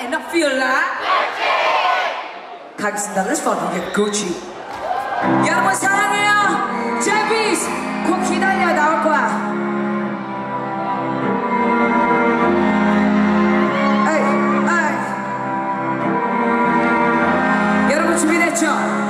and I feel like Gucci. 가겠습니다. Let's fucking Gucci. 여러분 사랑해요. 제비스 곧 기다려 나올 거야. hey. 에이. 여러분 준비됐죠?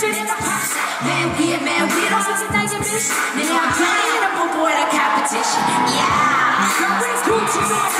bitch. Man, weird, man, weird. I'm switching dimensions. Now I'm playing a boy competition. Yeah. Gucci, man.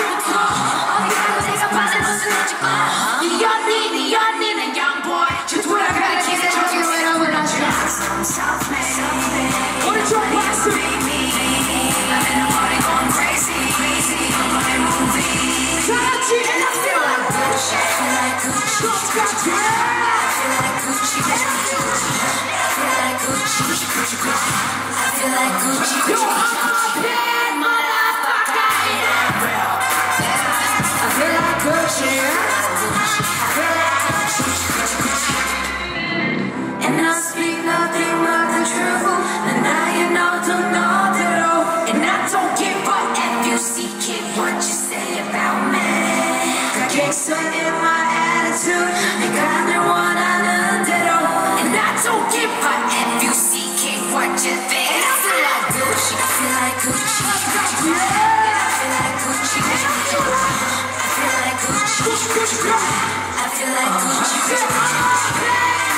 what you say about me. I can't in my attitude. I got the one I learned at all. And I don't give a if you see it, what you think. I feel like Gucci, I feel like Gucci. I feel like Gucci. I feel like Gucci. I feel like Gucci.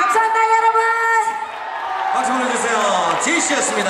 감사합니다 여러분. 박수 보내주세요. 제이씨였습니다.